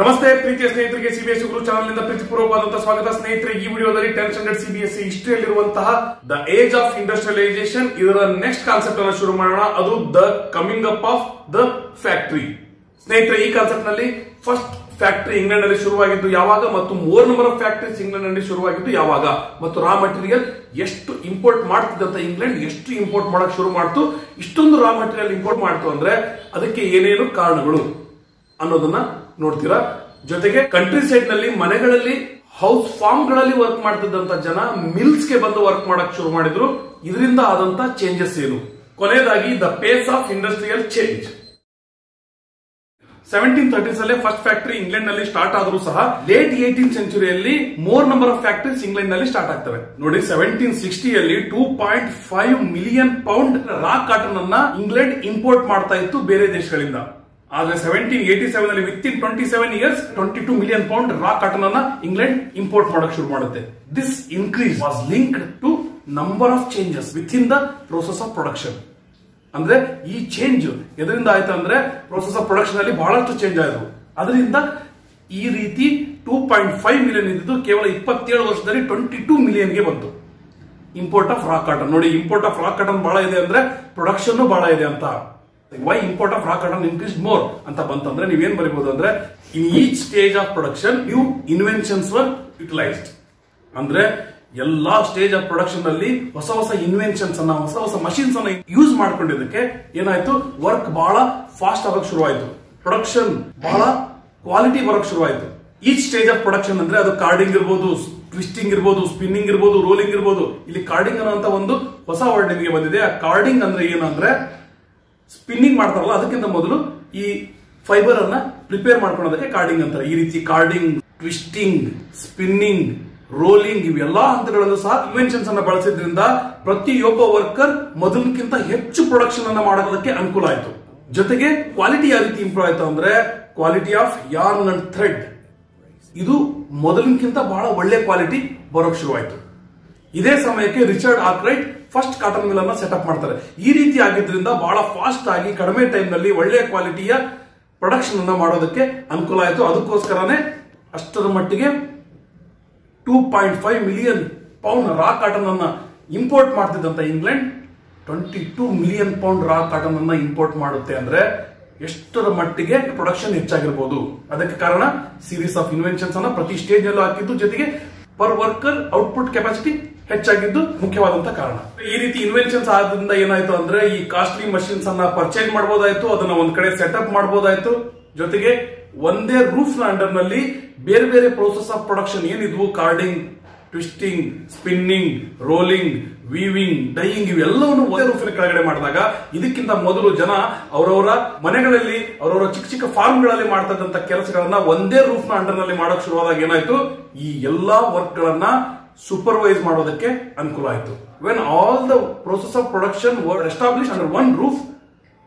ನಮಸ್ತೆ, ಪ್ರೀತಿಯ ಸ್ನೇಹಿತರಿಗೆ ಸಿಬಿಎಸ್ಇ ಗುರು ಚಾನಲ್ನಿಂದ ಪ್ರೀತಿಪೂರ್ವಕವಾದಂತಹ ಸ್ವಾಗತ. ಸ್ನೇಹಿತರೆ, ಈ ವಿಡಿಯೋದಲ್ಲಿ ಟೆನ್ ಸ್ಟ್ಯಾಂಡರ್ಡ್ ಸಿಬಿಎಸ್ಇ ಹಿಸ್ಟ್ರಿಯಲ್ಲಿರುವಂತಹ ದ ಏಜ್ ಆಫ್ ಇಂಡಸ್ಟ್ರಿಯಲೈಸೇಷನ್ ಇದರ ನೆಕ್ಸ್ಟ್ ಕಾನ್ಸೆಪ್ಟ್ ಅನ್ನು ಶುರು ಮಾಡೋಣ. ಅದು the coming up of the factory ಸ್ನೇಹಿತರೆ, ಈ ಕಾನ್ಸೆಪ್ಟ್ನಲ್ಲಿ ಫಸ್ಟ್ ಫ್ಯಾಕ್ಟರಿ ಇಂಗ್ಲೆಂಡ್ನಲ್ಲಿ ಶುರುವಾಗಿದ್ದು ಯಾವಾಗ ಮತ್ತು ಮೂರ್ ನಂಬರ್ ಆಫ್ ಫ್ಯಾಕ್ಟರೀಸ್ ಇಂಗ್ಲೆಂಡ್ನಲ್ಲಿ ಶುರುವಾಗಿದ್ದು ಯಾವಾಗ? ಮತ್ತು ರಾ ಮಟೀರಿಯಲ್ ಎಷ್ಟು ಇಂಪೋರ್ಟ್ ಮಾಡ್ತಿದ್ದಂತ ಇಂಗ್ಲೆಂಡ್ ಎಷ್ಟು ಇಂಪೋರ್ಟ್ ಮಾಡಕ್ ಶುರು ಮಾಡ್ತು? ಇಷ್ಟೊಂದು ರಾ ಮಟೀರಿಯಲ್ ಇಂಪೋರ್ಟ್ ಮಾಡ್ತು ಅಂದ್ರೆ ಅದಕ್ಕೆ ಏನೇನು ಕಾರಣಗಳು ಅನ್ನೋದನ್ನ ನೋಡ್ತೀರಾ? ಜೊತೆಗೆ ಕಂಟ್ರಿ ಸೈಡ್ನಲ್ಲಿ ಮನೆಗಳಲ್ಲಿ ಹೌಸ್ ಫಾರ್ಮ್ಗಳಲ್ಲಿ ವರ್ಕ್ ಮಾಡ್ತಿದ್ದಂತ ಜನ ಮಿಲ್ಸ್ಗೆ ಬಂದು ವರ್ಕ್ ಮಾಡಕ್ ಶುರು ಮಾಡಿದ್ರು. ಇದರಿಂದ ಆದಂತ ಚೇಂಜಸ್ ಏನು? ಕೊನೆಯದಾಗಿ the pace of industrial change seventeen thirties ಅಲ್ಲೇ ಫಸ್ಟ್ ಫ್ಯಾಕ್ಟರಿ ಇಂಗ್ಲೆಂಡ್ನಲ್ಲಿ ಸ್ಟಾರ್ಟ್ ಆದ್ರೂ ಸಹ ಲೇಟ್ ಏಟೀನ್ ಸೆಂಚುರಿಯಲ್ಲಿ ಮೋರ್ ನಂಬರ್ ಆಫ್ ಫ್ಯಾಕ್ಟರೀಸ್ ಇಂಗ್ಲೆಂಡ್ನಲ್ಲಿ ಸ್ಟಾರ್ಟ್ ಆಗ್ತವೆ. ನೋಡಿ seventeen ಸಿಕ್ಸ್ಟಿಯಲ್ಲಿ two point five million pound raw cotton ಅನ್ನ ಇಂಗ್ಲೆಂಡ್ ಇಂಪೋರ್ಟ್ ಮಾಡ್ತಾ ಇತ್ತು ಬೇರೆ ದೇಶಗಳಿಂದ. ಆದ್ರೆ ಸೆವೆಂಟೀನ್ ಏಟಿ ಸೆವೆನ್ ಅಲ್ಲಿ within twenty seven years twenty two million pound raw cotton ಅನ್ನ ಇಂಗ್ಲೆಂಡ್ ಇಂಪೋರ್ಟ್ ಮಾಡಕ್ ಶುರು ಮಾಡುತ್ತೆ. This increase was linked to number of changes within the process of production ಅಂದ್ರೆ ಈ ಚೇಂಜ್ ಎದರಿಂದ ಆಯ್ತು ಅಂದ್ರೆ ಪ್ರೊಸೆಸ್ ಆಫ್ ಪ್ರೊಡಕ್ಷನ್ ಅಲ್ಲಿ ಬಹಳಷ್ಟು ಚೇಂಜ್ ಆಯಿತು. ಅದರಿಂದ ಈ ರೀತಿ ಟೂ ಪಾಯಿಂಟ್ ಫೈವ್ ಮಿಲಿಯನ್ ಇದ್ದಿದ್ದು ಕೇವಲ ಇಪ್ಪತ್ತೇಳು ವರ್ಷದಲ್ಲಿ ಟ್ವೆಂಟಿ ಟೂ ಮಿಲಿಯನ್ಗೆ ಬಂತು. ಇಂಪೋರ್ಟ್ ಆಫ್ ರಾ ಕಾಟನ್ ನೋಡಿ ಇಂಪೋರ್ಟ್ ಆಫ್ ರಾ ಕಾಟನ್ ಬಹಳ ಇದೆ ಅಂದ್ರೆ ಪ್ರೊಡಕ್ಷನ್ ಬಹಳ ಇದೆ ಅಂತ. Why import of raw cotton increase more ಅಂತ ಬಂತಂದ್ರೆ ನೀವೇನ್ ಬರೀಬಹುದು ಅಂದ್ರೆ in each stage of production new inventions were utilised ಅಂದ್ರೆ ಎಲ್ಲಾ ಸ್ಟೇಜ್ ಆಫ್ ಪ್ರೊಡಕ್ಷನ್ ಅಲ್ಲಿ ಹೊಸ ಹೊಸ ಇನ್ವೆನ್ಷನ್ಸ್ ಅನ್ನ, ಹೊಸ ಹೊಸ ಮಷಿನ್ಸ್ ಅನ್ನ ಯೂಸ್ ಮಾಡ್ಕೊಂಡಿದ್ದಕ್ಕೆ ಏನಾಯ್ತು? ವರ್ಕ್ ಬಹಳ ಫಾಸ್ಟ್ ಆಗಕ್ ಶುರುವಾಯಿತು. ಪ್ರೊಡಕ್ಷನ್ ಬಹಳ ಕ್ವಾಲಿಟಿ ಬರಕ್ ಶುರುವಾಯಿತು. ಈಚ್ ಸ್ಟೇಜ್ ಆಫ್ ಪ್ರೊಡಕ್ಷನ್ ಅಂದ್ರೆ ಅದು ಕಾರ್ಡಿಂಗ್ ಇರ್ಬೋದು ಟ್ವಿಸ್ಟಿಂಗ್ ಇರ್ಬೋದು ಸ್ಪಿನ್ನಿಂಗ್ ಇರ್ಬೋದು ರೋಲಿಂಗ್ ಇರ್ಬೋದು. ಇಲ್ಲಿ ಕಾರ್ಡಿಂಗ್ ಅನ್ನೋ ಒಂದು ಹೊಸ ವರ್ಡ್ ನಿಮಗೆ ಬಂದಿದೆ. ಆ ಕಾರ್ಡಿಂಗ್ ಅಂದ್ರೆ ಏನು ಅಂದ್ರೆ ಸ್ಪಿನ್ನಿಂಗ್ ಮಾಡ್ತಾರಲ್ಲ, ಅದಕ್ಕಿಂತ ಮೊದಲು ಈ ಫೈಬರ್ ಅನ್ನ ಪ್ರಿಪೇರ್ ಮಾಡ್ಕೊಳ್ಳೋದಕ್ಕೆ ಕಾರ್ಡಿಂಗ್ ಅಂತಾರೆ. ಈ ರೀತಿ ಕಾರ್ಡಿಂಗ್ ಟ್ವಿಸ್ಟಿಂಗ್ ಸ್ಪಿನ್ನಿಂಗ್ ರೋಲಿಂಗ್ ಇವೆಲ್ಲಾ ಹಂತಗಳಲ್ಲೂ ಸಹ ಇನ್ವೆನ್ಷನ್ಸ್ ಅನ್ನ ಬಳಸಿದ್ರಿಂದ ಪ್ರತಿಯೊಬ್ಬ ವರ್ಕರ್ ಮೊದಲಿಗಿಂತ ಹೆಚ್ಚು ಪ್ರೊಡಕ್ಷನ್ ಅನ್ನ ಮಾಡೋದಕ್ಕೆ ಅನುಕೂಲ ಆಯಿತು. ಜೊತೆಗೆ ಕ್ವಾಲಿಟಿ ಯಾವ ರೀತಿ ಇಂಪ್ರೂವ್ ಆಯ್ತು ಅಂದ್ರೆ quality of yarn and thread ಇದು ಮೊದಲಿನಕ್ಕಿಂತ ಬಹಳ ಒಳ್ಳೆ ಕ್ವಾಲಿಟಿ ಬರೋಕ್ ಶುರುವಾಯಿತು ಇದೇ ಸಮಯಕ್ಕೆ Richard Arkwright first cotton mill ಅನ್ನ ಸೆಟಪ್ ಮಾಡ್ತಾರೆ. ಈ ರೀತಿ ಆಗಿದ್ರಿಂದ ಬಹಳ ಫಾಸ್ಟ್ ಆಗಿ ಕಡಿಮೆ ಟೈಮ್ನಲ್ಲಿ ಒಳ್ಳೆಯ ಕ್ವಾಲಿಟಿಯ ಪ್ರೊಡಕ್ಷನ್ ಅನ್ನ ಮಾಡೋದಕ್ಕೆ ಅನುಕೂಲ ಆಯಿತು. ಅದಕ್ಕೋಸ್ಕರನೇ ಅಷ್ಟರ ಮಟ್ಟಿಗೆ two point five million pound raw cotton ಅನ್ನ import ಮಾಡ್ತಿದ್ದಂತ England twenty two million pound raw cotton ಅನ್ನ ಇಂಪೋರ್ಟ್ ಮಾಡುತ್ತೆ ಅಂದ್ರೆ ಎಷ್ಟರ ಮಟ್ಟಿಗೆ ಪ್ರೊಡಕ್ಷನ್ ಹೆಚ್ಚಾಗಿರ್ಬೋದು. ಅದಕ್ಕೆ ಕಾರಣ ಸೀರೀಸ್ ಆಫ್ ಇನ್ವೆನ್ಷನ್ಸ್ ಅನ್ನ ಪ್ರತಿ ಸ್ಟೇಜ್ ಅಲ್ಲೂ ಹಾಕಿದ್ದು ಜೊತೆಗೆ ಪರ್ ವರ್ಕರ್ ಔಟ್ಪುಟ್ ಕೆಪಾಸಿಟಿ ಹೆಚ್ಚಾಗಿದ್ದು ಮುಖ್ಯವಾದಂತ ಕಾರಣ. ಈ ರೀತಿ ಇನ್ವೆನ್ಷನ್ಸ್ ಆದ್ರಿಂದ ಏನಾಯ್ತು ಅಂದ್ರೆ ಈ ಕಾಸ್ಟ್ಲಿ ಮಷಿನ್ಸ್ ಅನ್ನ ಪರ್ಚೇಸ್ ಮಾಡಬಹುದಾಯ್ತು ಅದನ್ನ ಒಂದ್ ಕಡೆ ಸೆಟಪ್ ಮಾಡಬಹುದಾಯ್ತು ಜೊತೆಗೆ ಒಂದೇ ರೂಫ್ ಅಂಡರ್ನಲ್ಲಿ ಬೇರೆ ಬೇರೆ process of production ಏನಿದ್ವು? Carding twisting spinning rolling weaving dyeing ಇವೆಲ್ಲವನ್ನು ಒಂದೇ ರೂಫಿನ ಕೆಳಗಡೆ ಮಾಡಿದಾಗ ಇದಕ್ಕಿಂತ ಮೊದಲು ಜನ ಅವರವರ ಮನೆಗಳಲ್ಲಿ, ಅವರವರ ಚಿಕ್ಕ ಚಿಕ್ಕ ಫಾರ್ಮ್ಗಳಲ್ಲಿ ಮಾಡ್ತಾ ಇದ್ದಂತ ಕೆಲಸಗಳನ್ನ ಒಂದೇ ರೂಫ್ನ ಅಂಡರ್ನಲ್ಲಿ ಮಾಡೋಕೆ ಶುರುವಾದಾಗ ಏನಾಯ್ತು? ಈ ಎಲ್ಲಾ ವರ್ಕ್ ಗಳನ್ನ ಸೂಪರ್ವೈಸ್ ಮಾಡೋದಕ್ಕೆ ಅನುಕೂಲ ಆಯ್ತು. When all the process of production establish under one roof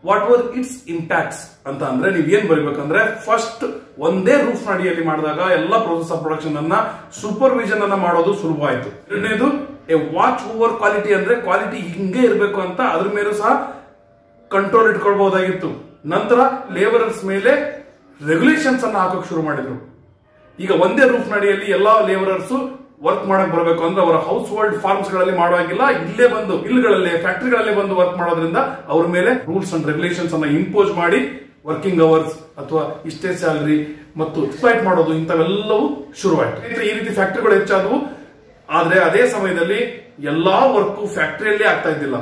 what were its impacts ಅಂತ ಅಂದ್ರೆ ನೀವ್ ಏನ್ ಬರೀಬೇಕಂದ್ರೆ ಫಸ್ಟ್ ಒಂದೇ ರೂಫ್ ನಡಿಯಲ್ಲಿ ಮಾಡಿದಾಗ ಎಲ್ಲ ಪ್ರೊಸೆಸ್ ಆಫ್ ಪ್ರೊಡಕ್ಷನ್ ಅನ್ನ ಸೂಪರ್ವಿಷನ್ ಅನ್ನ ಮಾಡೋದು ಸುಲಭ ಆಯ್ತು ಎರಡನೇದು ಎ ವಾಚ್ ಓವರ್ ಕ್ವಾಲಿಟಿ ಅಂದ್ರೆ ಕ್ವಾಲಿಟಿ ಹಿಂಗೆ ಇರಬೇಕು ಅಂತ ಅದ್ರ ಮೇಲೂ ಸಹ ಕಂಟ್ರೋಲ್ ಇಟ್ಕೊಳ್ಬಹುದಾಗಿತ್ತು. ನಂತರ ಲೇಬರರ್ಸ್ ಮೇಲೆ ರೆಗ್ಯುಲೇಷನ್ಸ್ ಅನ್ನ ಹಾಕಕ್ ಶುರು ಮಾಡಿದ್ರು. ಈಗ ಒಂದೇ ರೂಫ್ ನಡಿಯಲ್ಲಿ ಎಲ್ಲಾ ಲೇಬರರ್ಸ್ ವರ್ಕ್ ಮಾಡಕ್ ಬರಬೇಕು ಅಂದ್ರೆ ಅವರ ಹೌಸ್ ಹೋಲ್ಡ್ ಫಾರ್ಮ್ಸ್ಗಳಲ್ಲಿ ಮಾಡುವಾಗಿಲ್ಲ ಇಲ್ಲೇ ಬಂದು ಇಲ್ಗಳಲ್ಲಿ ಫ್ಯಾಕ್ಟರಿಗಳಲ್ಲಿ ಬಂದು ವರ್ಕ್ ಮಾಡೋದ್ರಿಂದ ಅವ್ರ ಮೇಲೆ ರೂಲ್ಸ್ ಅಂಡ್ ರೆಗ್ಯುಲೇಷನ್ಸ್ ಅನ್ನ ಇಂಪೋಸ್ ಮಾಡಿ ವರ್ಕಿಂಗ್ ಅವರ್ಸ್ ಅಥವಾ ಇಷ್ಟೇ ಸ್ಯಾಲರಿ ಮತ್ತು ಎಕ್ಸ್ಪ್ಲೈಟ್ ಮಾಡೋದು ಇಂಥವೆಲ್ಲವೂ ಶುರುವಾಯಿತು. ಈ ರೀತಿ ಫ್ಯಾಕ್ಟರಿಗಳು ಹೆಚ್ಚಾದವು. ಆದ್ರೆ ಅದೇ ಸಮಯದಲ್ಲಿ ಎಲ್ಲಾ ವರ್ಕ್ ಫ್ಯಾಕ್ಟರಿಯಲ್ಲೇ ಆಗ್ತಾ ಇದ್ದಿಲ್ಲ.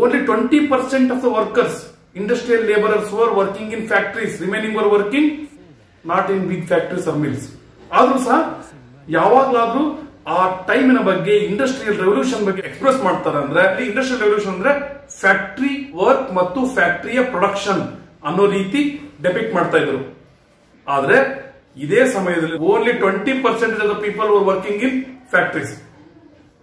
Only twenty percent of the workers industrial labourers were working in factories remaining were working not in big factories or mills ಆದ್ರೂ ಸಹ ಯಾವಾಗ್ಲಾದ್ರೂ ಆ ಟೈಮಿನ ಬಗ್ಗೆ ಇಂಡಸ್ಟ್ರಿಯಲ್ ರೆವಲ್ಯೂಷನ್ ಬಗ್ಗೆ ಎಕ್ಸ್ಪ್ರೆಸ್ ಮಾಡ್ತಾರೆ ಅಂದ್ರೆ ಇಂಡಸ್ಟ್ರಿಯಲ್ ರೆವಲ್ಯೂಷನ್ ಅಂದ್ರೆ ಫ್ಯಾಕ್ಟರಿ ವರ್ಕ್ ಮತ್ತು ಫ್ಯಾಕ್ಟರಿಯ ಪ್ರೊಡಕ್ಷನ್ ಅನ್ನೋ ರೀತಿ ಡೆಪಿಕ್ಟ್ ಮಾಡ್ತಾ ಇದ್ರು. ಆದ್ರೆ ಇದೇ ಸಮಯದಲ್ಲಿ only twenty percentage of people were working in factories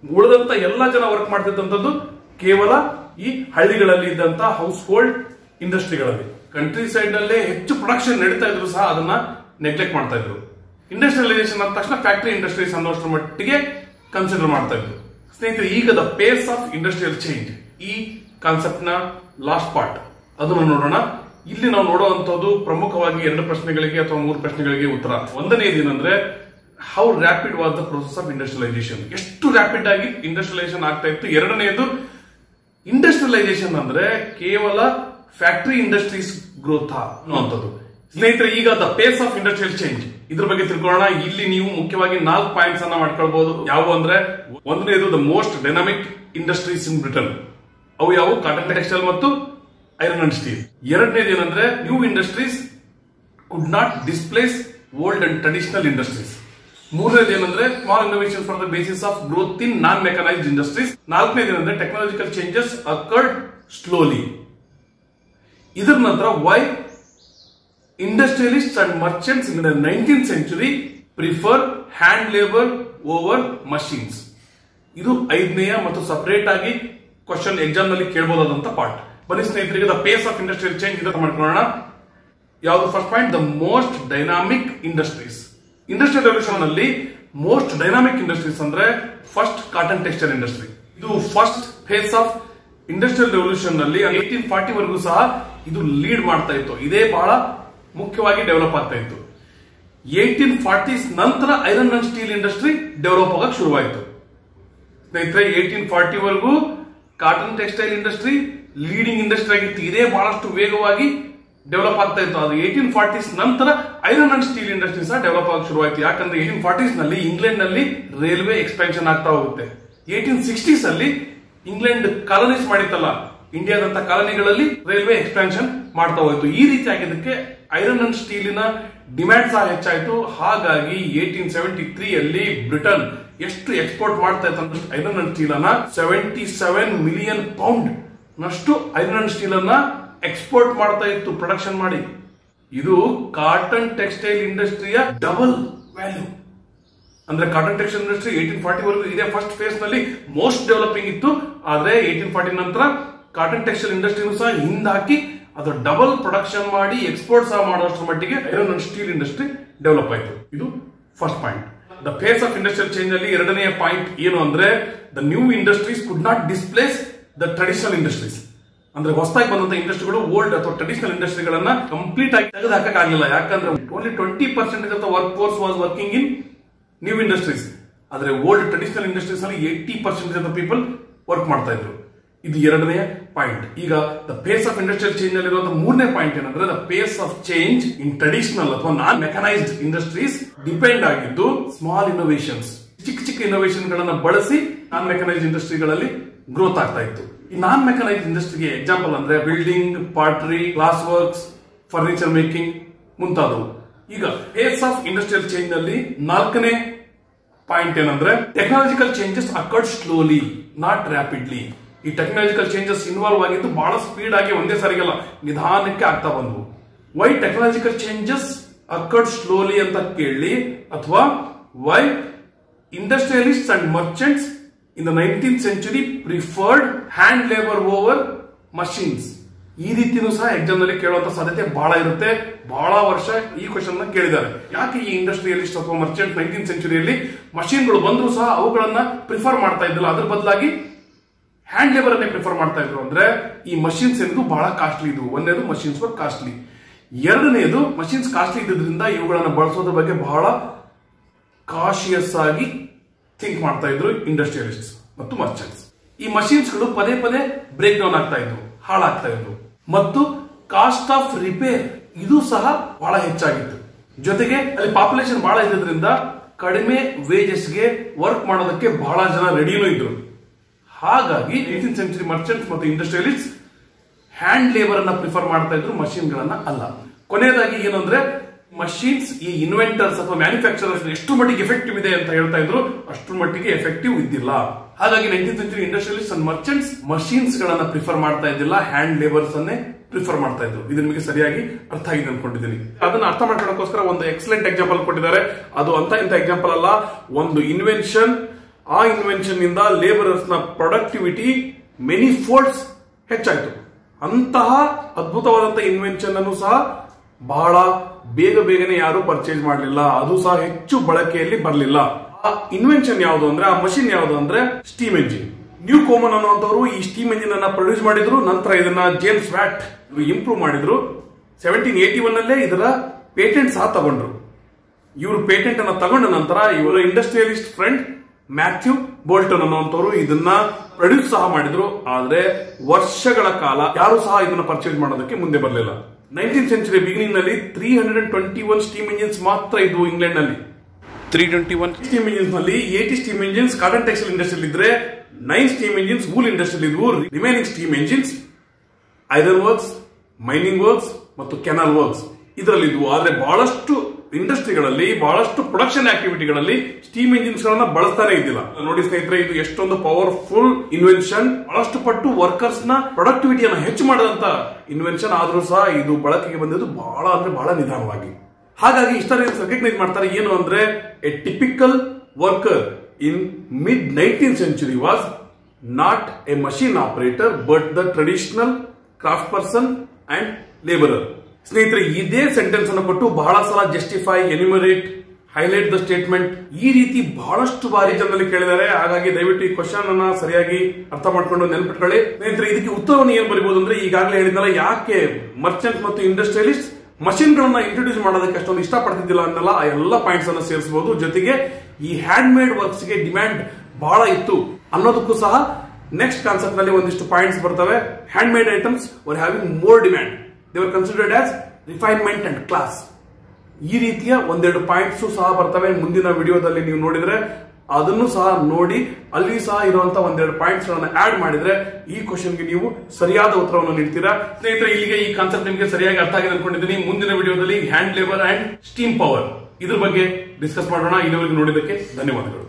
ಉಳಿದಂತ ಎಲ್ಲ ಜನ ವರ್ಕ್ ಮಾಡ್ತಿದ್ದಂಥದ್ದು ಕೇವಲ ಈ ಹಳ್ಳಿಗಳಲ್ಲಿ ಇದ್ದಂತ ಹೌಸ್ ಹೋಲ್ಡ್ ಇಂಡಸ್ಟ್ರಿಗಳಲ್ಲಿ ಕಂಟ್ರಿ ಸೈಡ್ ನಲ್ಲೇ ಹೆಚ್ಚು ಪ್ರೊಡಕ್ಷನ್ ನಡೀತಾ ಇದ್ರು ಸಹ ಅದನ್ನ ನೆಗ್ಲೆಕ್ಟ್ ಮಾಡ್ತಾ ಇದ್ರು. ಇಂಡಸ್ಟ್ರಿಯಲೈಸೇಷನ್ ಆದ ತಕ್ಷಣ ಫ್ಯಾಕ್ಟರಿ ಇಂಡಸ್ಟ್ರೀಸ್ ಅನ್ನೋಷ್ಟರ ಮಟ್ಟಿಗೆ ಕನ್ಸಿಡರ್ ಮಾಡ್ತಾ ಇದ್ರು. ಸ್ನೇಹಿತರೆ ಈಗ the pace of industrial change ಈ ಕಾನ್ಸೆಪ್ಟ್ನ ಲಾಸ್ಟ್ ಪಾರ್ಟ್ ಅದನ್ನು ನೋಡೋಣ. ಇಲ್ಲಿ ನಾವು ನೋಡುವಂತದ್ದು ಪ್ರಮುಖವಾಗಿ ಎರಡು ಪ್ರಶ್ನೆಗಳಿಗೆ ಅಥವಾ ಮೂರು ಪ್ರಶ್ನೆಗಳಿಗೆ ಉತ್ತರ. ಒಂದನೇದೇನಂದ್ರೆ how rapid was the process of industrialisation ಎಷ್ಟು ರ್ಯಾಪಿಡ್ ಆಗಿ ಇಂಡಸ್ಟ್ರಿಯಲೈಸೇಷನ್ ಆಗ್ತಾ ಇತ್ತು? ಎರಡನೆಯದು ಇಂಡಸ್ಟ್ರಿಯಲೈಸೇಷನ್ ಅಂದ್ರೆ ಕೇವಲ ಫ್ಯಾಕ್ಟರಿ ಇಂಡಸ್ಟ್ರೀಸ್ ಗ್ರೋಥ್ ಅನ್ನುವಂಥದ್ದು. ಸ್ನೇಹಿತರೆ, ಈಗ the pace of industrial change ಇದ್ರ ಬಗ್ಗೆ ತಿಳ್ಕೊಳ್ಳೋಣ. ಇಲ್ಲಿ ನೀವು ಮುಖ್ಯವಾಗಿ ನಾಲ್ಕು ಪಾಯಿಂಟ್ಸ್ ಅನ್ನ ಮಾಡ್ಕೊಳ್ಬಹುದು ಯಾವ ಅಂದ್ರೆ, ಒಂದನೇದು the most dynamic industries in Britain ಅವು ಯಾವ? ಕಾಟನ್ ಟೆಕ್ಸ್ಟೈಲ್ ಮತ್ತು ಐರನ್ ಅಂಡ್ ಸ್ಟೀಲ್ ಎರಡನೇದು ಏನಂದ್ರೆ new industries could not displace old and traditional industries ಮೂರನೇದು ಏನಂದ್ರೆ small innovation for the basis of growth in non mechanised industries ನಾಲ್ಕನೇದು ಏನಂದ್ರೆ technological changes occurred slowly ಇದರ ನಂತರ why industrialist and merchants in the nineteen century prefer hand labour over machines. ಇದು ಐದನೆಯ ಮತ್ತು separate ಆಗಿ ಕ್ವಶನ್ ಎಕ್ಸಾಮ್ನಲ್ಲಿ ಕೇಳಬಹುದಾದಂತ ಪಾರ್ಟ್ ಬನ್ನಿ ಸ್ನೇಹಿತರಿಗೆ the pace of industrial change ಇದನ್ನು ಮಾಡ್ಕೊಳ್ಳೋಣ. ಯಾವುದು first point the most dynamic industries industrial ರೆವಲ್ಯೂಷನ್ನಲ್ಲಿ most dynamic industries ಅಂದ್ರೆ ಫಸ್ಟ್ ಕಾಟನ್ ಟೆಕ್ಸ್ಟೈಲ್ ಇಂಡಸ್ಟ್ರಿ ಇದು ಫಸ್ಟ್ ಫೇಸ್ ಆಫ್ ಇಂಡಸ್ಟ್ರಿಯಲ್ ರೆವಲ್ಯೂಷನ್ನಲ್ಲಿ ಏಟೀನ್ ಫಾರ್ಟಿ ವರೆಗೂ ಸಹ ಇದು ಲೀಡ್ ಮಾಡ್ತಾ ಇತ್ತು. ಇದೇ ಬಹಳ ಮುಖ್ಯವಾಗಿ ಡೆವಲಪ್ ಆಗ್ತಾ ಇತ್ತು. ಏಯ್ಟೀನ್ ಫಾರ್ಟೀಸ್ ನಂತರ iron and steel industry develop ಆಗಕ್ಕೆ ಶುರುವಾಯಿತು. ಸ್ನೇಹಿತರೆ ಏಟೀನ್ ಫಾರ್ಟಿ ವರೆಗೂ cotton textile industry leading industry ಆಗಿತ್ತು. ಇದೇ ಬಹಳಷ್ಟು ವೇಗವಾಗಿ ಡೆವಲಪ್ ಆಗ್ತಾ ಇತ್ತು. ಅದು ಏಟೀನ್ ಫಾರ್ಟೀಸ್ ನಂತರ ಐರನ್ ಅಂಡ್ ಸ್ಟೀಲ್ ಇಂಡಸ್ಟ್ರಿ ಸಹ ಡೆವಲಪ್ ಆಗಕ್ಕೆ ಶುರುವಾಯಿತು. ಯಾಕಂದ್ರೆ ಏಟೀನ್ ಫಾರ್ಟೀಸ್ನಲ್ಲಿ ಇಂಗ್ಲೆಂಡ್ನಲ್ಲಿ ರೈಲ್ವೆ ಎಕ್ಸ್ಪೆನ್ಷನ್ ಆಗ್ತಾ ಹೋಗುತ್ತೆ. ಏಟೀನ್ ಸಿಕ್ಸ್ಟೀಸ್ ಅಲ್ಲಿ ಇಂಗ್ಲೆಂಡ್ ಕಾಲನೀಸ್ ಮಾಡಿತ್ತಲ್ಲ. ಇಂಡಿಯಾದಂತ ಕಾಲನಿಗಳಲ್ಲಿ ರೈಲ್ವೆ ಎಕ್ಸ್ಪಾನ್ಷನ್ ಮಾಡ್ತಾ ಹೋಯ್ತು. ಈ ರೀತಿ ಆಗಿದ್ದಕ್ಕೆ ಐರನ್ ಅಂಡ್ ಸ್ಟೀಲಿನ ಡಿಮ್ಯಾಂಡ್ ಸಹ ಹೆಚ್ಚಾಯಿತು. ಹಾಗಾಗಿ ಏಟೀನ್ ಸೆವೆಂಟಿ ತ್ರೀ ಅಲ್ಲಿ ಬ್ರಿಟನ್ ಎಷ್ಟು ಎಕ್ಸ್ಪೋರ್ಟ್ ಮಾಡ್ತಾ ಇತ್ತು ಐರನ್ ಅಂಡ್ ಸ್ಟೀಲ್ ಅನ್ನ ಸೆವೆಂಟಿ ಸೆವೆನ್ ಮಿಲಿಯನ್ ಪೌಂಡ್ ನಷ್ಟು ಐರನ್ ಅಂಡ್ ಸ್ಟೀಲ್ ಅನ್ನ ಎಕ್ಸ್ಪೋರ್ಟ್ ಮಾಡ್ತಾ ಇತ್ತು ಪ್ರೊಡಕ್ಷನ್ ಮಾಡಿ. ಇದು ಕಾಟನ್ ಟೆಕ್ಸ್ಟೈಲ್ ಇಂಡಸ್ಟ್ರಿಯ ಡಬಲ್ ವ್ಯಾಲ್ಯೂ ಅಂದ್ರೆ cotton textile industry eighteen forty ವರೆಗೂ ಇದೇ ಫಸ್ಟ್ ಫೇಸ್ನಲ್ಲಿ ಮೋಸ್ಟ್ ಡೆವಲಪಿಂಗ್ ಇತ್ತು. ಆದ್ರೆ ಏಟೀನ್ ಫಾರ್ಟಿ ನಂತರ ಕಾಟನ್ ಟೆಕ್ಸ್ಟೈಲ್ ಇಂಡಸ್ಟ್ರಿನೂ ಸಹ ಹಿಂದಾಕಿ ಅದು ಡಬಲ್ ಪ್ರೊಡಕ್ಷನ್ ಮಾಡಿ ಎಕ್ಸ್ಪೋರ್ಟ್ ಸಹ ಮಾಡುವಷ್ಟರ ಮಟ್ಟಿಗೆ iron and steel industry develop ಆಯಿತು. ಇದು first point the phase of industrial change ಅಲ್ಲಿ ಎರಡನೆಯ ಪಾಯಿಂಟ್ ಏನು ಅಂದ್ರೆ the new industries could not displace the traditional industries ಅಂದ್ರೆ ಹೊಸದಾಗಿ ಬಂದಂತ ಇಂಡಸ್ಟ್ರಿಗಳು ಓಲ್ಡ್ ಅಥವಾ ಟ್ರೆಡಿಷನಲ್ ಇಂಡಸ್ಟ್ರಿಗಳನ್ನ ಕಂಪ್ಲೀಟ್ ಆಗಿ ತೆಗೆದು ಹಾಕಕ್ಕಾಗಲಿಲ್ಲ ಯಾಕಂದ್ರೆ only twenty percent work force was working in new industries ಆದ್ರೆ ಓಲ್ಡ್ ಟ್ರೆಡಿಷನಲ್ ಇಂಡಸ್ಟ್ರೀಸ್ ಅಲ್ಲಿ ಏಟಿ ಪರ್ಸೆಂಟ್ ಪೀಪಲ್ ವರ್ಕ್ ಮಾಡ್ತಾ ಇದ್ರು. ಇದು ಎರಡನೆಯ ಪಾಯಿಂಟ್ ಈಗ the pace of industrial change ಅಲ್ಲಿರುವಂತಹ ಮೂರನೇ ಪಾಯಿಂಟ್ ಏನಂದ್ರೆ the pace of change in traditional ಅಥವಾ ನಾನ್ ಮೆಕನೈಸ್ಡ್ ಇಂಡಸ್ಟ್ರೀಸ್ ಡಿಪೆಂಡ್ ಆಗಿದ್ದು ಸ್ಮಾಲ್ ಇನೋವೇಷನ್ಸ್ ಚಿಕ್ಕ ಚಿಕ್ಕ ಇನೋವೇಷನ್ ಗಳನ್ನ ಬಳಸಿ ನಾನ್ ಮೆಕನೈಸ್ಡ್ ಇಂಡಸ್ಟ್ರಿಗಳಲ್ಲಿ ಗ್ರೋತ್ ಆಗ್ತಾ ಇತ್ತು. ಈ ನಾನ್ ಮೆಕನೈಸ್ಡ್ ಇಂಡಸ್ಟ್ರಿಗೆ ಎಕ್ಸಾಂಪಲ್ ಅಂದ್ರೆ building pottery glass works furniture making ಮುಂತಾದವು. ಈಗ ಪೇಸ್ ಆಫ್ ಇಂಡಸ್ಟ್ರಿಯಲ್ ಚೇಂಜ್ನಲ್ಲಿ ನಾಲ್ಕನೇ ಪಾಯಿಂಟ್ ಏನಂದ್ರೆ technological changes occurred slowly not rapidly ಈ ಟೆಕ್ನಾಲಜಿಕಲ್ ಚೇಂಜಸ್ ಇನ್ವಾಲ್ವ್ ಆಗಿದ್ದು ಬಹಳ ಸ್ಪೀಡ್ ಆಗಿ ಒಂದೇ ಸಾರಿಗೆಲ್ಲ ನಿಧಾನಕ್ಕೆ ಆಗ್ತಾ ಬಂದವು. Why technological changes occurred slowly ಅಂತ ಕೇಳಿ, ಅಥವಾ why industrialist and merchants in the nineteen century preferred hand labour over machines ಈ ರೀತಿನೂ ಸಹ ಎಕ್ಸಾಮ್ನಲ್ಲಿ ಕೇಳುವಂತ ಸಾಧ್ಯತೆ ಬಹಳ ಇರುತ್ತೆ. ಬಹಳ ವರ್ಷ ಈ ಕ್ವಶನ್ನ ಕೇಳಿದ್ದಾರೆ. ಯಾಕೆ ಈ ಇಂಡಸ್ಟ್ರಿಯಲಿಸ್ಟ್ ಅಥವಾ ಮರ್ಚೆಂಟ್ ನೈನ್ಟೀನ್ ಸೆಂಚುರಿಯಲ್ಲಿ ಮಷೀನ್ಗಳು ಬಂದರೂ ಸಹ ಅವುಗಳನ್ನ ಪ್ರಿಫರ್ ಮಾಡ್ತಾ ಇದ್ದಿಲ್ಲ? ಅದ್ರ ಬದಲಾಗಿ ಹ್ಯಾಂಡ್ ಲೇಬರ್ ಅನ್ನೇ ಪ್ರಿಫರ್ ಮಾಡ್ತಾ ಇದ್ರು ಅಂದ್ರೆ ಈ ಮಷಿನ್ಸ್ ಎಂದು ಬಹಳ ಕಾಸ್ಟ್ಲಿ ಇದು ಒಂದನೇದು ಮಷೀನ್ಸ್ ಕಾಸ್ಟ್ಲಿ ಎರಡನೇದು ಮಷಿನ್ಸ್ ಕಾಸ್ಟ್ಲಿ ಇದ್ದಿದ್ರಿಂದ ಇವುಗಳನ್ನು ಬಳಸೋದ್ರ ಬಗ್ಗೆ ಬಹಳ ಕಾಶಿಯಸ್ ಆಗಿ ಥಿಂಕ್ ಮಾಡ್ತಾ ಇದ್ರು ಇಂಡಸ್ಟ್ರಿಯಲಿಸ್ಟ್ಸ್ ಮತ್ತು ಮರ್ಚೆಂಟ್ಸ್ ಈ ಮಷೀನ್ಸ್ಗಳು ಪದೇ ಪದೇ ಬ್ರೇಕ್ ಡೌನ್ ಆಗ್ತಾ ಇದ್ರು ಹಾಳಾಗ್ತಾ ಇದ್ರು ಮತ್ತು ಕಾಸ್ಟ್ ಆಫ್ ರಿಪೇರ್ ಇದು ಸಹ ಬಹಳ ಹೆಚ್ಚಾಗಿತ್ತು. ಜೊತೆಗೆ ಅಲ್ಲಿ ಪಾಪ್ಯುಲೇಷನ್ ಬಹಳ ಇದ್ದಿದ್ರಿಂದ ಕಡಿಮೆ ವೇಜಸ್ಗೆ ವರ್ಕ್ ಮಾಡೋದಕ್ಕೆ ಬಹಳ ಜನ ರೆಡಿನೂ ಇದ್ರು. ಹಾಗಾಗಿ ಏಟೀನ್ ಸೆಂಚುರಿ ಮರ್ಚೆಂಟ್ಸ್ ಮತ್ತು ಇಂಡಸ್ಟ್ರಿಯಲಿಸ್ಟ್ ಹ್ಯಾಂಡ್ ಲೇಬರ್ ಅನ್ನ ಪ್ರಿಫರ್ ಮಾಡ್ತಾ ಇದ್ರು ಮಷೀನ್ ಗಳನ್ನ ಅಲ್ಲ. ಕೊನೆಯದಾಗಿ ಏನಂದ್ರೆ ಮಷೀನ್ಸ್ ಈ ಇನ್ವೆಂಟರ್ಸ್ ಅಥವಾ ಮ್ಯಾನುಫ್ಯಾಕ್ಚರರ್ಸ್ ಎಷ್ಟು ಮಟ್ಟಿಗೆ ಎಫೆಕ್ಟಿವ್ ಇದೆ ಅಂತ ಹೇಳ್ತಾ ಇದ್ರು, ಅಷ್ಟು ಮಟ್ಟಿಗೆ ಎಫೆಕ್ಟಿವ್ ಇದ್ದಿಲ್ಲ. ಹಾಗಾಗಿ nineteen century industrialist and merchants machines ಗಳನ್ನ ಪ್ರಿಫರ್ ಮಾಡ್ತಾ ಇದ್ದಿಲ್ಲ ಹ್ಯಾಂಡ್ ಲೇಬರ್ಸ್ ಅನ್ನೇ ಪ್ರಿಫರ್ ಮಾಡ್ತಾ ಇದ್ರು. ಇದು ನಿಮಗೆ ಸರಿಯಾಗಿ ಅರ್ಥ ಆಗಿದೆ ಅನ್ಕೊಂಡಿದ್ದೀನಿ ಅದನ್ನ ಅರ್ಥ ಮಾಡ್ಕೊಳ್ಳೋಕೋಸ್ಕರ ಒಂದು ಎಕ್ಸಲೆಂಟ್ ಎಕ್ಸಾಂಪಲ್ ಕೊಟ್ಟಿದ್ದಾರೆ. ಅದು ಅಂತ ಇಂಥ ಎಕ್ಸಾಂಪಲ್ ಅಲ್ಲ, ಒಂದು ಇನ್ವೆನ್ಷನ್ ಆ ಇನ್ವೆನ್ಷನ್ನಿಂದ ಲೇಬರರ್ಸ್ನ ಪ್ರೊಡಕ್ಟಿವಿಟಿ ಮೆನಿ ಫೋಲ್ಡ್ಸ್ ಹೆಚ್ಚಾಯಿತು. ಅಂತಹ ಅದ್ಭುತವಾದಂತಹ ಇನ್ವೆನ್ಷನ್ ಅನ್ನು ಸಹ ಬಹಳ ಬೇಗ ಬೇಗನೆ ಯಾರು ಪರ್ಚೇಸ್ ಮಾಡಲಿಲ್ಲ. ಅದು ಸಹ ಹೆಚ್ಚು ಬಳಕೆಯಲ್ಲಿ ಬರಲಿಲ್ಲ. ಆ ಇನ್ವೆನ್ಷನ್ ಯಾವುದು ಅಂದ್ರೆ, ಆ ಮಷಿನ್ ಯಾವುದು ಅಂದ್ರೆ ಸ್ಟೀಮ್ ಎಂಜಿನ್ ನ್ಯೂ ಕೋಮನ್ ಅನ್ನುವಂಥವ್ರು ಈ ಸ್ಟೀಮ್ ಎಂಜಿನ್ ಅನ್ನ ಪ್ರೊಡ್ಯೂಸ್ ಮಾಡಿದ್ರು, ನಂತರ ಇದನ್ನ ಜೇಮ್ಸ್ ವ್ಯಾಟ್ ಇಂಪ್ರೂವ್ ಮಾಡಿದ್ರು. ಸೆವೆಂಟೀನ್ ಏಟಿ ಒನ್ ಅಲ್ಲೇ ಇದರ ಪೇಟೆಂಟ್ ಸಹ ತಗೊಂಡ್ರು. ಇವರು ಪೇಟೆಂಟ್ ಅನ್ನ ತಗೊಂಡ ನಂತರ ಇವರ ಇಂಡಸ್ಟ್ರಿಯಲಿಸ್ಟ್ ಫ್ರೆಂಡ್ ಮ್ಯಾಥ್ಯೂ ಬೋಲ್ಟನ್ ಅನ್ನುವಂಥವ್ರು ಇದನ್ನ ಪ್ರೊಡ್ಯೂಸ್ ಸಹ ಮಾಡಿದ್ರು. ಆದ್ರೆ ವರ್ಷಗಳ ಕಾಲ ಯಾರು ಸಹ ಇದನ್ನ ಪರ್ಚೇಸ್ ಮಾಡೋದಕ್ಕೆ ಮುಂದೆ ಬರಲಿಲ್ಲ. Nineteen century ಬಿಗಿನಿಂಗ್ನಲ್ಲಿ three hundred and twenty one steam engines ಮಾತ್ರ ಇದ್ವು ಇಂಗ್ಲೆಂಡ್ನಲ್ಲಿ three twenty one steam ಇಂಜಿನ್ಸ್ನಲ್ಲಿ eighty steam engines cotton textile industrial ಇದ್ರೆ nine steam engines wool industrial ಇದ್ವು remaining steam engines iron works mining works ಮತ್ತು canal works ಇದರಲ್ಲಿ ಇದ್ವು. ಆದ್ರೆ ಬಹಳಷ್ಟು ಇಂಡಸ್ಟ್ರಿಗಳಲ್ಲಿ ಬಹಳಷ್ಟು ಪ್ರೊಡಕ್ಷನ್ ಆಕ್ಟಿವಿಟಿಗಳಲ್ಲಿ ಸ್ಟೀಮ್ ಇಂಜಿನ್ಸ್ ಗಳನ್ನ ಬಳಸ್ತಾನೆ ಇದ್ದಿಲ್ಲ. ನೋಡಿ ಸ್ನೇಹಿತರೆ, ಇದು ಎಷ್ಟೊಂದು ಪವರ್ಫುಲ್ ಇನ್ವೆನ್ಷನ್ ಬಹಳಷ್ಟು ಪಟ್ಟು ವರ್ಕರ್ಸ್ನ ಪ್ರೊಡಕ್ಟಿವಿಟಿಯನ್ನು ಹೆಚ್ಚು ಮಾಡಿದಂತ ಇನ್ವೆನ್ಷನ್ ಆದ್ರೂ ಸಹ ಇದು ಬಳಕೆಗೆ ಬಂದಿದ್ದು ಬಹಳ ಅಂದ್ರೆ ಬಹಳ ನಿಧಾನವಾಗಿ. ಹಾಗಾಗಿ ಇಷ್ಟರ ರೆಕಗ್ನೈಸ್ ಮಾಡ್ತಾರೆ ಏನು ಅಂದ್ರೆ a typical worker in mid nineteen century was not a machine operator but the traditional craft person and labourer ಸ್ನೇಹಿತರೆ, ಇದೇ ಸೆಂಟೆನ್ಸ್ ಅನ್ನು ಕೊಟ್ಟು ಬಹಳ ಸಲ justify enumerate highlight the statement ಈ ರೀತಿ ಬಹಳಷ್ಟು ಬಾರಿ ಜನರಲ್ಲಿ ಕೇಳಿದ್ದಾರೆ. ಹಾಗಾಗಿ ದಯವಿಟ್ಟು ಈ ಕ್ವಶನ್ ಅನ್ನ ಸರಿಯಾಗಿ ಅರ್ಥ ಮಾಡ್ಕೊಂಡು ನೆನಪಿಟ್ಕೊಳ್ಳಿ. ಸ್ನೇಹಿತರೆ, ಇದಕ್ಕೆ ಉತ್ತರವನ್ನು ಏನ್ ಬರೀಬಹುದು ಅಂದ್ರೆ ಈಗಾಗಲೇ ಹೇಳಿದ್ನಲ್ಲ, ಯಾಕೆ ಮರ್ಚೆಂಟ್ ಮತ್ತು ಇಂಡಸ್ಟ್ರಿಯಲಿಸ್ಟ್ ಮಷಿನ್ ಗಳನ್ನ ಇಂಟ್ರೊಡ್ಯೂಸ್ ಮಾಡೋದಕ್ಕೆ ಅಷ್ಟೊಂದು ಇಷ್ಟಪಡ್ತಿದ್ದಿಲ್ಲ ಅನ್ನಲ್ಲ, ಆ ಎಲ್ಲ ಪಾಯಿಂಟ್ಸ್ ಅನ್ನ ಸೇರಿಸಬಹುದು ಜೊತೆಗೆ ಈ ಹ್ಯಾಂಡ್ ಮೇಡ್ ವರ್ಕ್ಸ್ಗೆ ಡಿಮ್ಯಾಂಡ್ ಬಹಳ ಇತ್ತು. ಅನ್ನೋದಕ್ಕೂ ಸಹ ನೆಕ್ಸ್ಟ್ ಕಾನ್ಸೆಪ್ಟ್ನಲ್ಲಿ ಒಂದಿಷ್ಟು ಪಾಯಿಂಟ್ಸ್ ಬರ್ತವೆ. Hand made items were having more demand they were considered as refinement and class ಈ ರೀತಿಯ ಒಂದೆರಡು ಪಾಯಿಂಟ್ಸ್ ಸಹ ಬರ್ತವೆ. ಮುಂದಿನ ವಿಡಿಯೋದಲ್ಲಿ ನೀವು ನೋಡಿದ್ರೆ ಅದನ್ನು ಸಹ ನೋಡಿ, ಅಲ್ಲಿ ಸಹ ಇರುವಂತಹ ಒಂದೆರಡು ಪಾಯಿಂಟ್ಸ್ ಆಡ್ ಮಾಡಿದ್ರೆ ಈ ಕ್ವಶನ್ಗೆ ನೀವು ಸರಿಯಾದ ಉತ್ತರವನ್ನು ನೀಡ್ತೀರಾ? ಸ್ನೇಹಿತರೆ, ಇಲ್ಲಿಗೆ ಈ ಕಾನ್ಸೆಪ್ಟ್ ನಿಮಗೆ ಸರಿಯಾಗಿ ಅರ್ಥ ಆಗಿದೆ ಅನ್ಕೊಂಡಿದ್ದೀನಿ. ಮುಂದಿನ ವಿಡಿಯೋದಲ್ಲಿ hand labour and steam power ಇದ್ರ ಬಗ್ಗೆ ಡಿಸ್ಕಸ್ ಮಾಡೋಣ. ಇಲ್ಲಿವರೆಗೆ ನೋಡಿದ್ದಕ್ಕೆ ಧನ್ಯವಾದಗಳು.